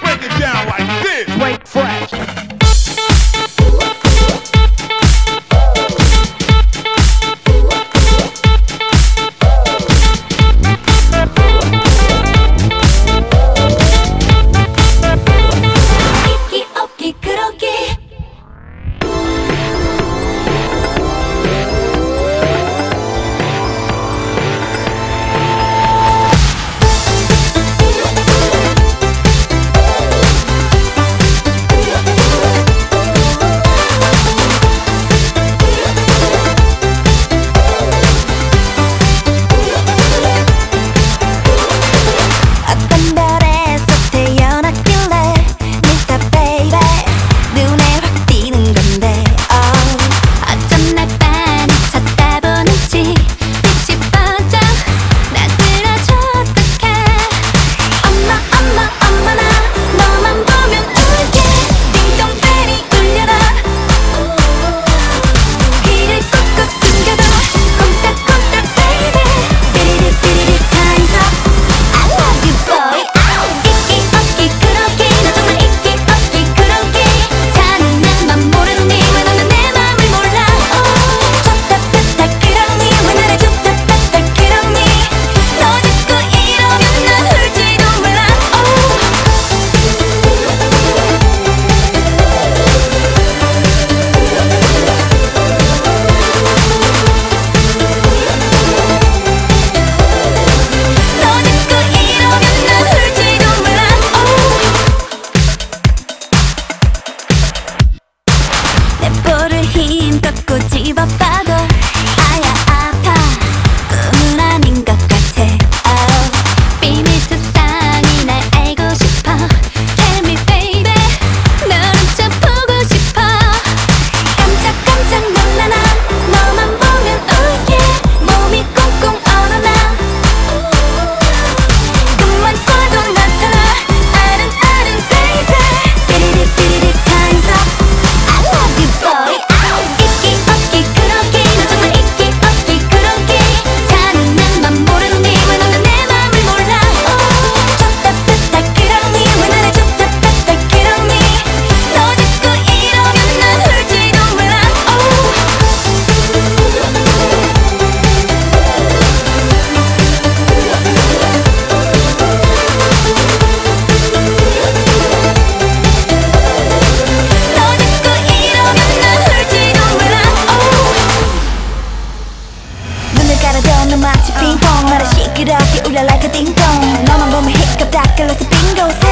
Break it down like this. Wake fresh. 立ちはバド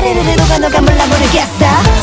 비비비비 누가 누가 몰라 모르겠어.